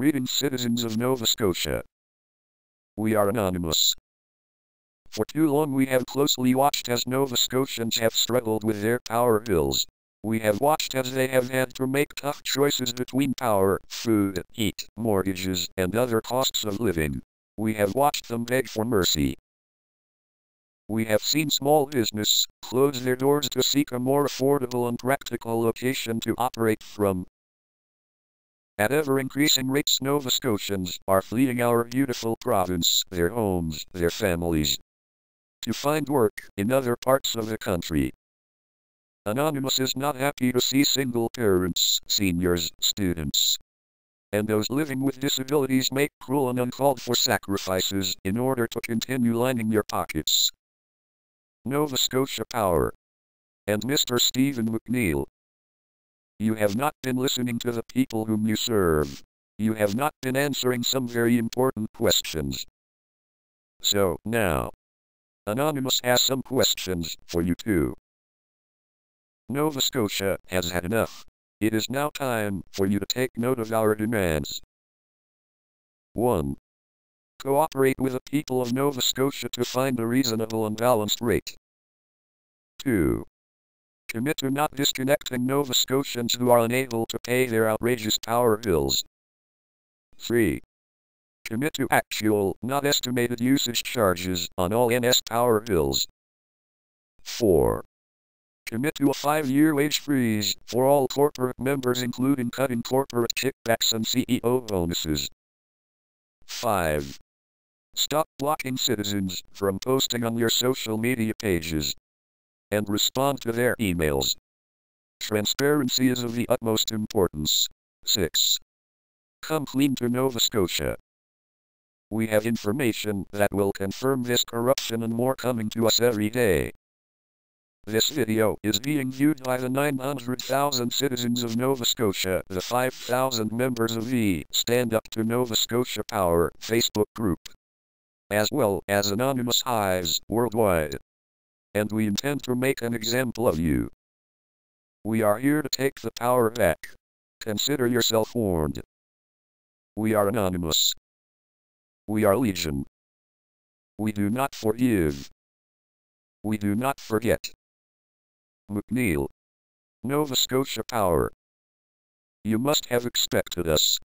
Greetings citizens of Nova Scotia. We are anonymous. For too long we have closely watched as Nova Scotians have struggled with their power bills. We have watched as they have had to make tough choices between power, food, heat, mortgages, and other costs of living. We have watched them beg for mercy. We have seen small business close their doors to seek a more affordable and practical location to operate from. At ever increasing rates, Nova Scotians are fleeing our beautiful province, their homes, their families, to find work in other parts of the country. Anonymous is not happy to see single parents, seniors, students, and those living with disabilities make cruel and uncalled for sacrifices in order to continue lining your pockets. Nova Scotia Power and Mr. Stephen McNeil. You have not been listening to the people whom you serve. You have not been answering some very important questions. So, now, Anonymous has some questions for you too. Nova Scotia has had enough. It is now time for you to take note of our demands. 1. Cooperate with the people of Nova Scotia to find a reasonable and balanced rate. 2. Commit to not disconnecting Nova Scotians who are unable to pay their outrageous power bills. 3. Commit to actual, not estimated usage charges on all NS power bills. 4. Commit to a five-year wage freeze for all corporate members including cutting corporate kickbacks and CEO bonuses. 5. Stop blocking citizens from posting on your social media pages and respond to their emails. Transparency is of the utmost importance. 6. Come clean to Nova Scotia. We have information that will confirm this corruption and more coming to us every day. This video is being viewed by the 900,000 citizens of Nova Scotia, the 5,000 members of the Stand Up to Nova Scotia Power Facebook group, as well as anonymous hives worldwide. And we intend to make an example of you. We are here to take the power back. Consider yourself warned. We are anonymous. We are legion. We do not forgive. We do not forget. McNeil. Nova Scotia Power. You must have expected us.